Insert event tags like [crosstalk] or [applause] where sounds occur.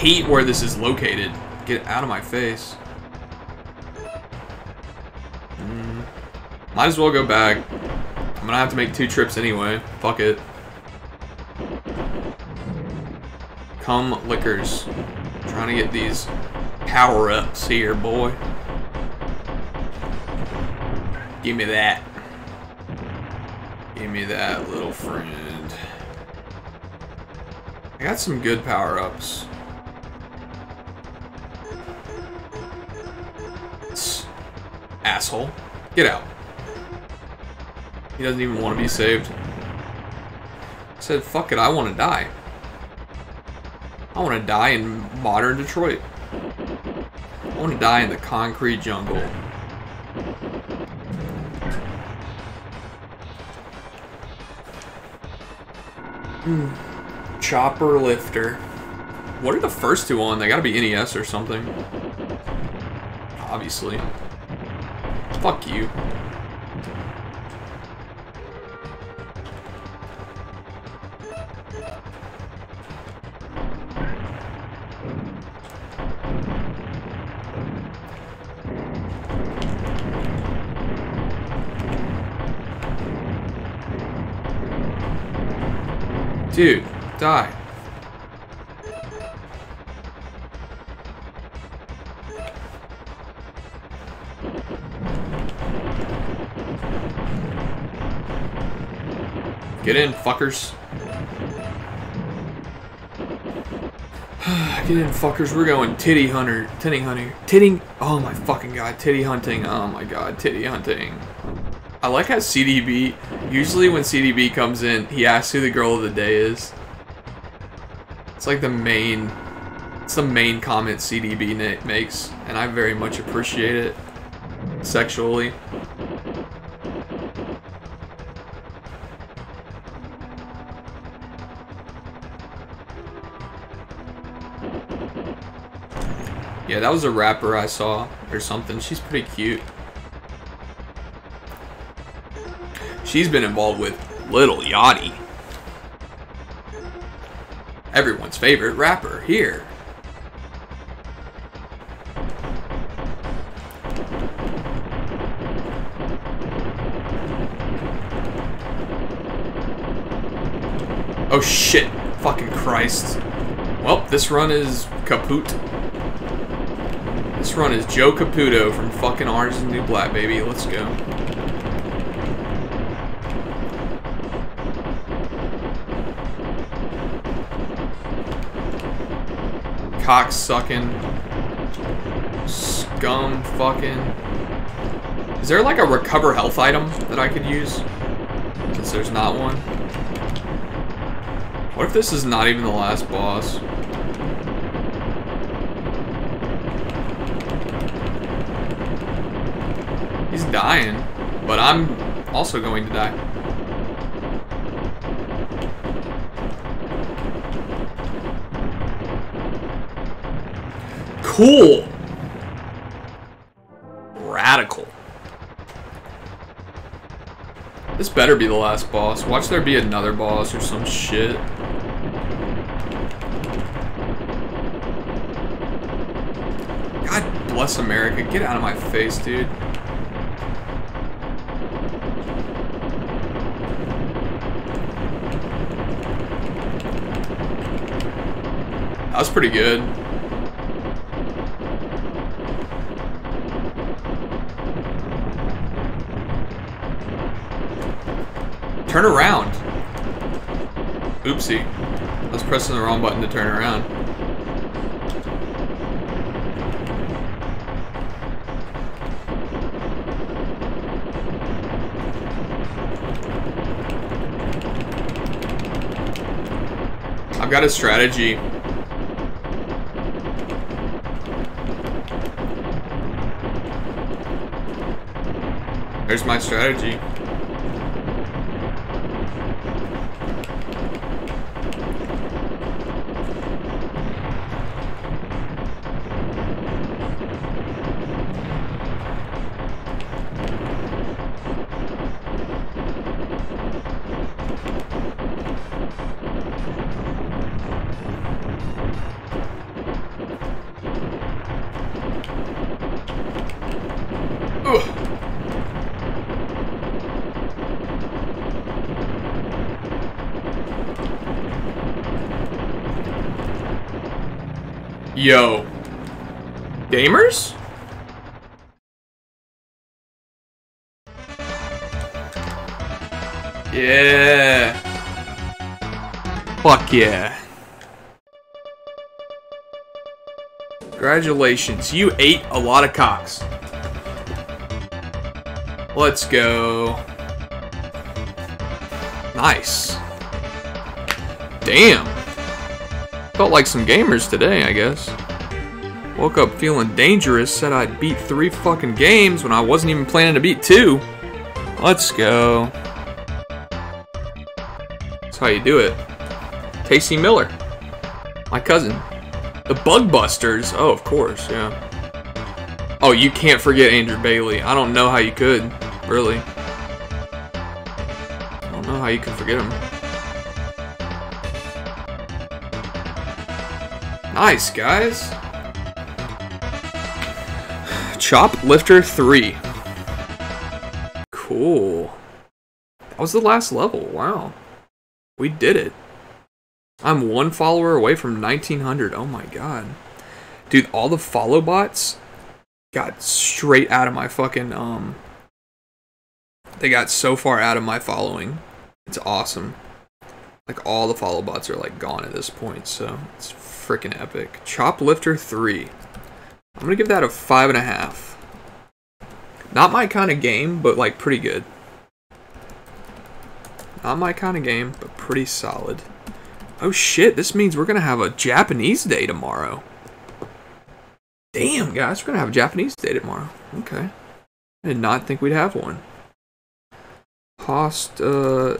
hate where this is located. Get out of my face. Mm. Might as well go back. I'm gonna have to make two trips anyway. Fuck it. Come liquors. trying to get these power-ups here, boy. Give me that. Give me that, little friend. I got some good power-ups. Asshole. Get out. He doesn't even want to be saved. I said, fuck it, I want to die. I want to die in modern Detroit. I want to die in the concrete jungle. Mm. Chopper lifter. What are the first two on? They gotta be NES or something. Obviously. Fuck you. Dude, die. Get in, fuckers. [sighs] Get in, fuckers. We're going titty hunter. Titty hunter. Titting. Oh my fucking god. Titty hunting. Oh my god. Titty hunting. I like how CDB, usually when CDB comes in, he asks who the girl of the day is. It's like the main, it's the main comment CDB makes, and I very much appreciate it, sexually. Yeah, that was a rapper I saw, or something. She's pretty cute. She's been involved with Lil Yachty. Everyone's favorite rapper here. Oh shit. Fucking Christ. Well, this run is kaput. This run is Joe Caputo from fucking Orange the New Black, baby. Let's go. cock sucking, scum fucking. Is there like a recover health item that I could use? Since there's not one. What if this is not even the last boss? He's dying, but I'm also going to die. Cool. Radical. This better be the last boss. Watch there be another boss or some shit. God bless America. Get out of my face, dude. That was pretty good. Turn around. Oopsie. I was pressing the wrong button to turn around. I've got a strategy. There's my strategy. Yo. Gamers? Yeah. Fuck yeah. Congratulations, you ate a lot of cocks. Let's go. Nice. Damn. Felt like some gamers today, I guess. Woke up feeling dangerous, said I'd beat three fucking games when I wasn't even planning to beat two. Let's go. That's how you do it. Tasty Miller. My cousin. The Bug Busters. Oh, of course, yeah. Oh, you can't forget Andrew Bailey. I don't know how you could, really. I don't know how you could forget him. Nice, guys. Choplifter 3. Cool. That was the last level. Wow. We did it. I'm one follower away from 1900. Oh my god. Dude, all the follow bots got straight out of my fucking, um... They got so far out of my following. It's awesome. Like, all the follow bots are, like, gone at this point, so it's freaking epic. Choplifter 3. I'm gonna give that a 5.5. Not my kind of game, but, like, pretty good. Not my kind of game, but pretty solid. Oh shit, this means we're gonna have a Japanese day tomorrow. Damn, guys, we're gonna have a Japanese day tomorrow. Okay. I did not think we'd have one. Host, uh,